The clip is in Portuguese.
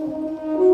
Música